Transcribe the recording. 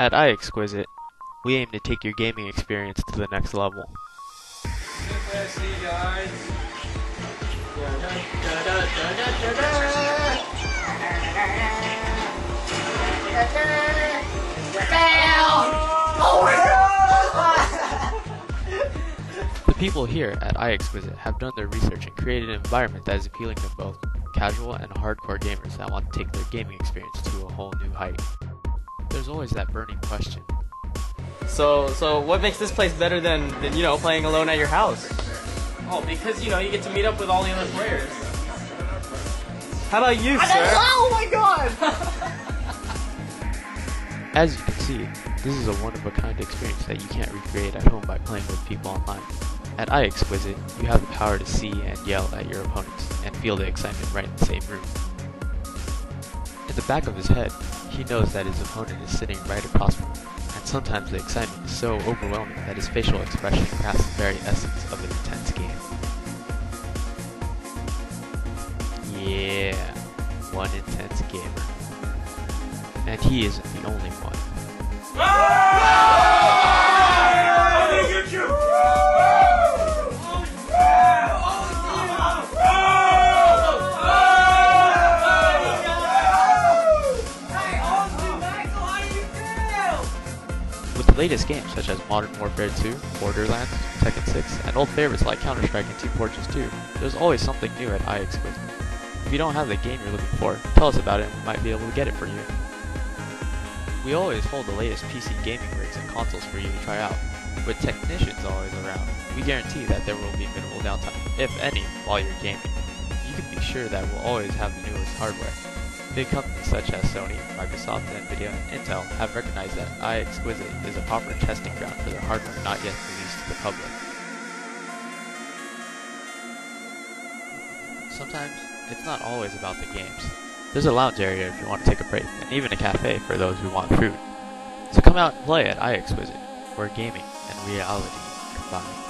At IXquisite, we aim to take your gaming experience to the next level. The people here at IXquisite have done their research and created an environment that is appealing to both casual and hardcore gamers that want to take their gaming experience to a whole new height. There's always that burning question. So, so what makes this place better than, than you know playing alone at your house? Oh, because you know you get to meet up with all the other players. How about you, sir? Oh my god! As you can see, this is a one-of-a-kind experience that you can't recreate at home by playing with people online. At IXquisite, you have the power to see and yell at your opponents and feel the excitement right in the same room. In the back of his head, he knows that his opponent is sitting right across from him, and sometimes the excitement is so overwhelming that his facial expression grasps the very essence of an intense game. Yeah, one intense gamer. And he isn't the only one. Ah! Latest games such as Modern Warfare 2, Borderlands, Tekken 6, and old favorites like Counter-Strike and Team Fortress 2, there's always something new at IXquisite. If you don't have the game you're looking for, tell us about it and we might be able to get it for you. We always hold the latest PC gaming rigs and consoles for you to try out. With technicians always around, we guarantee that there will be minimal downtime, if any, while you're gaming. You can be sure that we'll always have the newest hardware. Big companies such as Sony, Microsoft, Nvidia, and Intel have recognized that IXquisite is a proper testing ground for their hardware not yet released to the public. Sometimes, it's not always about the games. There's a lounge area if you want to take a break, and even a cafe for those who want food. So come out and play at IXquisite, where gaming and reality combine.